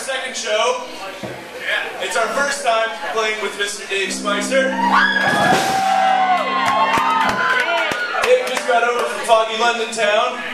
second show. It's our first time playing with Mr. Dave Spicer. Dave just got over from foggy London town.